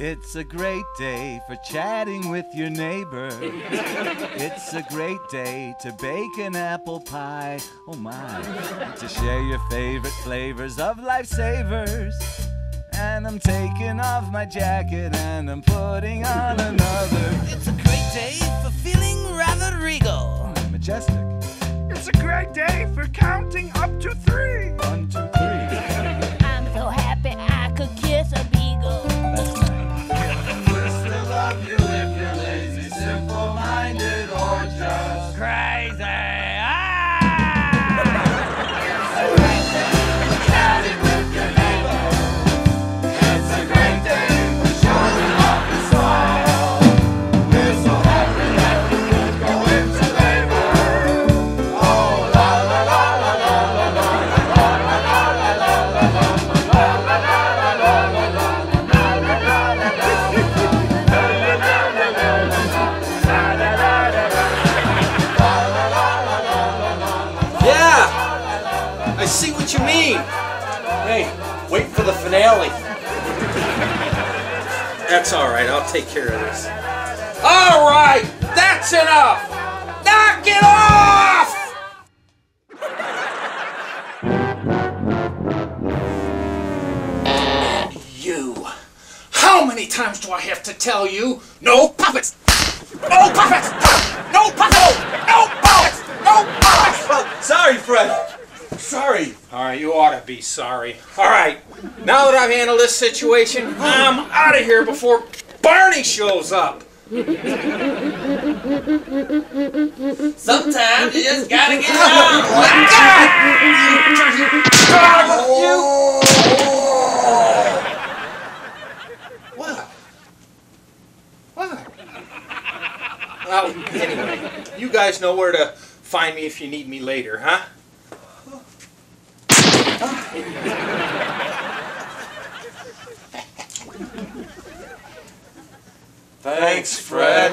It's a great day for chatting with your neighbor. It's a great day to bake an apple pie. Oh my. To share your favorite flavors of lifesavers. And I'm taking off my jacket and I'm putting on another. It's a great day for feeling rather regal. Majestic. It's a great day for counting crap! See what you mean. Hey, wait for the finale. That's all right. I'll take care of this. All right, that's enough. Knock it off! You. How many times do I have to tell you? No puppets! No puppets! No puppets! No puppets! No puppets! Oh, sorry, Fred. Sorry. All right, you ought to be sorry. All right, now that I've handled this situation, I'm out of here before Barney shows up. Sometimes you just gotta get out. What? What? Well, anyway, you guys know where to find me if you need me later, huh? Thanks, Fred.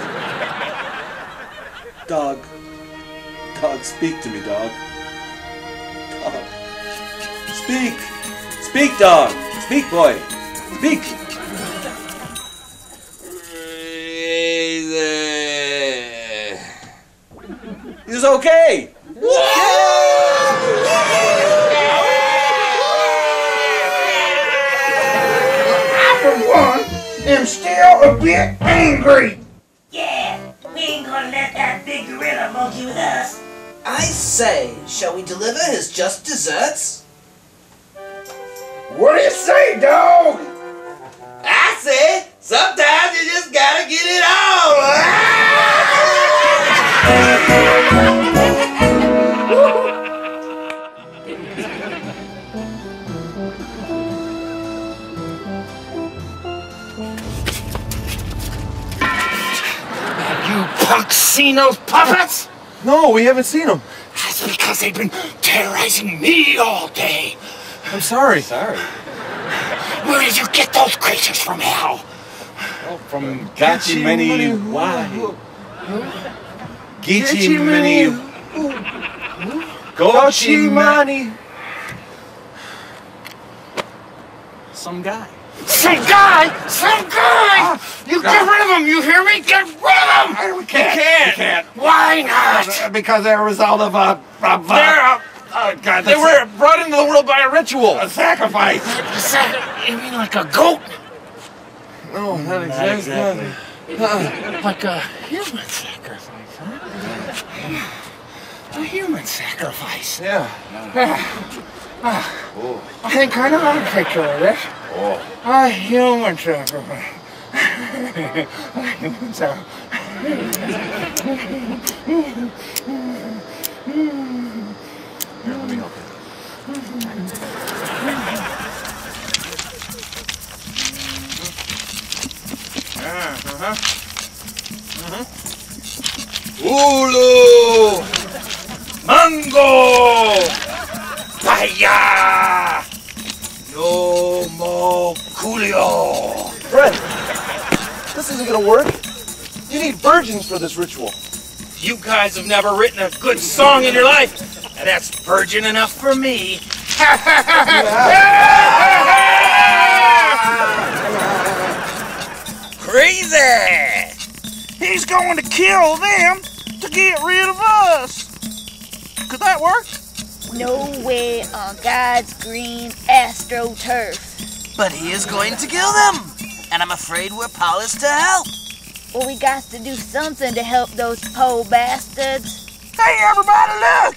Dog. Dog, speak to me, dog. Dog. Speak. Speak, dog. Speak, boy. Speak. He's okay. I, for one, am still a bit angry. Yeah, we ain't gonna let that big gorilla monkey with us. I say, shall we deliver his just desserts? What do you say, dog? I say, sometimes you just gotta get it on. You punks seen those puppets? No, we haven't seen them. That's because they've been terrorizing me all day. I'm sorry. Sorry. Where did you get those creatures from hell? From Gachi Many Why? Gichi Many Gochi Mani. Some guy. Some guy! Some guy! Ah, you get rid of them, you hear me? Get rid of them! We can't. We can't. Why not? Uh, because they're a result of a, of They're a, a- oh God, They were brought into the world by a ritual. a sacrifice. Is that, you mean like a goat? No, not exactly. Like a human sacrifice, huh? A human sacrifice. Yeah. yeah. Oh. I think I know how to care of this. Oh. A human sacrifice. a human sacrifice. Mango! Paya! No more Coolio! Fred, this isn't gonna work. You need virgins for this ritual. You guys have never written a good song in your life, and that's virgin enough for me. crazy. He's going to kill them to get rid of us. Could that work? No way on God's green astroturf. But he is going to kill them. And I'm afraid we're powerless to help. Well, we got to do something to help those po bastards. Hey, everybody, look!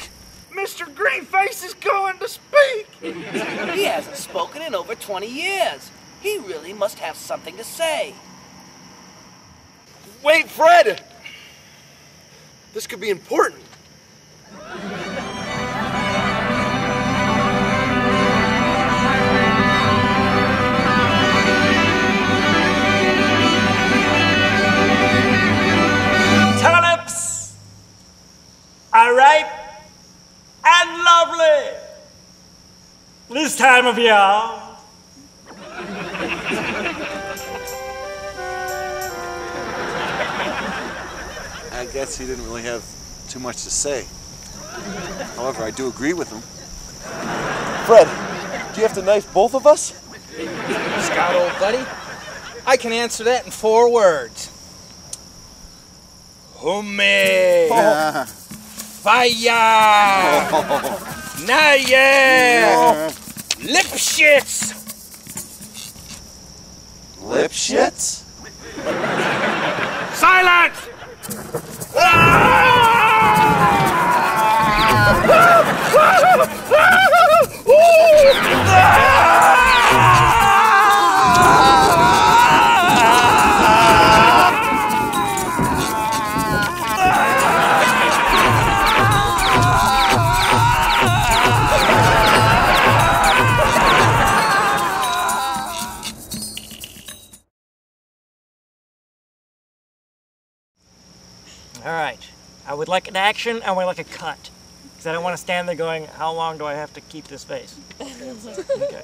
Mr. Greenface is going to speak. He hasn't spoken in over 20 years. He really must have something to say. Wait, Fred! This could be important. Time of year. I guess he didn't really have too much to say. However, I do agree with him. Fred, do you have to knife both of us? Scott, old buddy, I can answer that in four words. Humme. Fire. Oh. Naye. Lipschitz. Lip shits? Silence! All right. I would like an action. I would like a cut. Because I don't want to stand there going, how long do I have to keep this face? Okay.